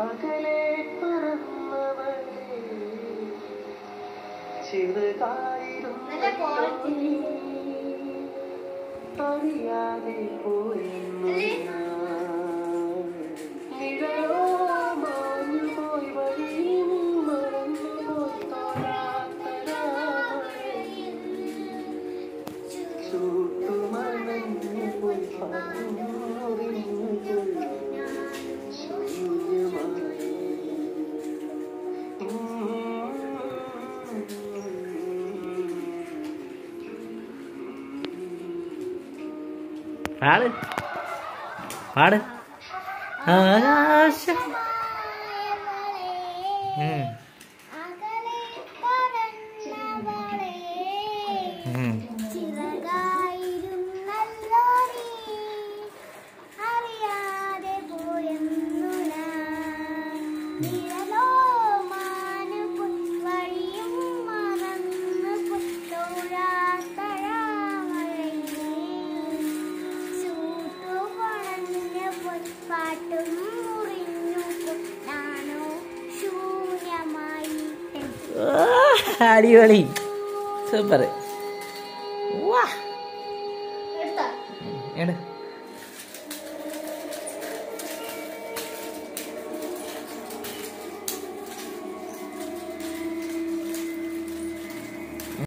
അകലെ പറന്നവളെ ചെറുതായിരുന്നു നല്ല quality. അറിയാതെ പോയെന്നു ഞാൻ. നിഴലോ മാഞ്ഞു പോയി വഴിയും മറന്നു പോയി തോരാത്ത പാട്. പാട്. ആകാശ. ഉം, അടിപൊളി. സൂപ്പർ. വാ. എട്.